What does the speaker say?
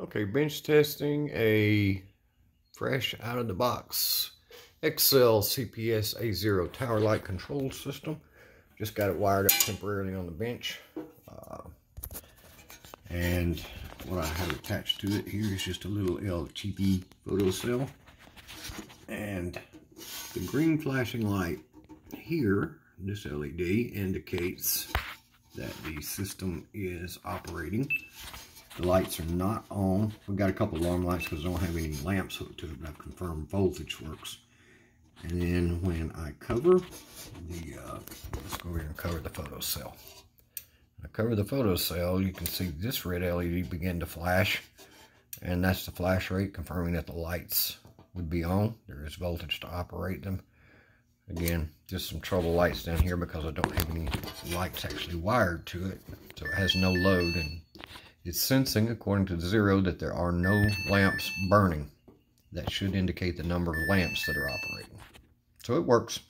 Okay, bench testing a fresh out of the box Xcel CPS A0 tower light control system. Just got it wired up temporarily on the bench. Uh, and what I have attached to it here is just a little LTP photo cell. And the green flashing light here, this LED, indicates that the system is operating. The lights are not on. We've got a couple alarm lights because I don't have any lamps hooked to it, but I've confirmed voltage works. And then when I cover the, uh, let's go over here and cover the photo cell. I cover the photo cell, you can see this red LED begin to flash. And that's the flash rate confirming that the lights would be on. There is voltage to operate them. Again, just some trouble lights down here because I don't have any lights actually wired to it. So it has no load and it's sensing, according to zero, that there are no lamps burning. That should indicate the number of lamps that are operating. So it works.